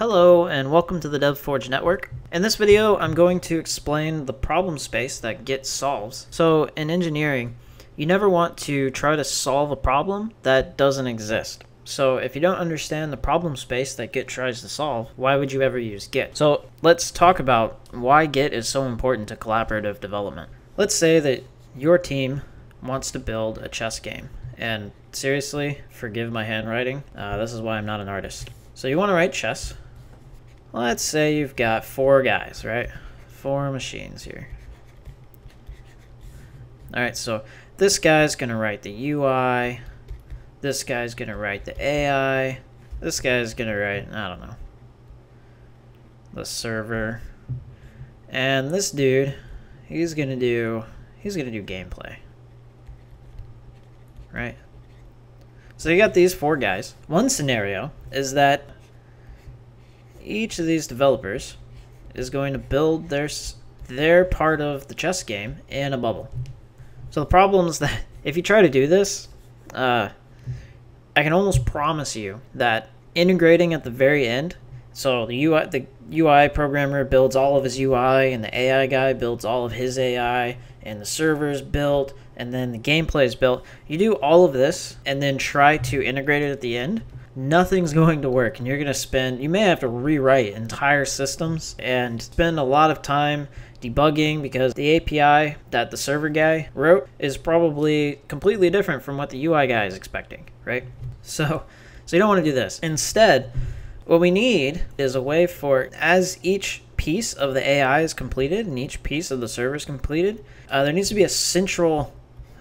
Hello and welcome to the DevForge Network. In this video, I'm going to explain the problem space that Git solves. So in engineering, you never want to try to solve a problem that doesn't exist. So if you don't understand the problem space that Git tries to solve, why would you ever use Git? So let's talk about why Git is so important to collaborative development. Let's say that your team wants to build a chess game. And seriously, forgive my handwriting. Uh, this is why I'm not an artist. So you want to write chess Let's say you've got four guys, right? Four machines here. Alright, so this guy's to write the UI. This guy's to write the AI. This guy's to write, I don't know, the server. And this dude, he's to do, he's to do gameplay. Right? So you got these four guys. One scenario is that each of these developers is going to build their their part of the chess game in a bubble. So the problem is that if you try to do this, uh, I can almost promise you that integrating at the very end, so the UI the UI programmer builds all of his UI, and the AI guy builds all of his AI, and the server's built, and then the gameplay is built. You do all of this, and then try to integrate it at the end nothing's going to work and you're going to spend you may have to rewrite entire systems and spend a lot of time debugging because the API that the server guy wrote is probably completely different from what the UI guy is expecting, right? So, so you don't want to do this. Instead, what we need is a way for as each piece of the AI is completed and each piece of the server is completed, uh, there needs to be a central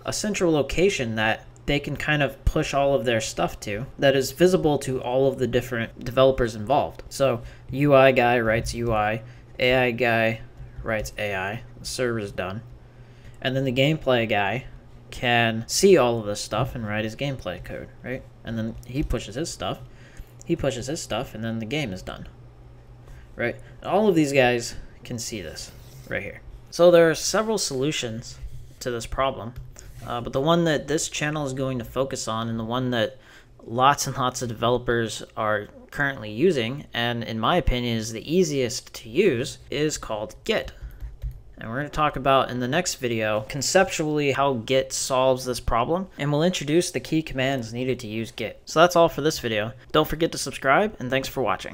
a central location that they can kind of push all of their stuff to that is visible to all of the different developers involved. So UI guy writes UI, AI guy writes AI, the server's done. And then the gameplay guy can see all of this stuff and write his gameplay code, right? And then he pushes his stuff, he pushes his stuff, and then the game is done, right? All of these guys can see this right here. So there are several solutions to this problem uh, but the one that this channel is going to focus on and the one that lots and lots of developers are currently using, and in my opinion is the easiest to use, is called Git. And we're going to talk about in the next video conceptually how Git solves this problem, and we'll introduce the key commands needed to use Git. So that's all for this video. Don't forget to subscribe, and thanks for watching.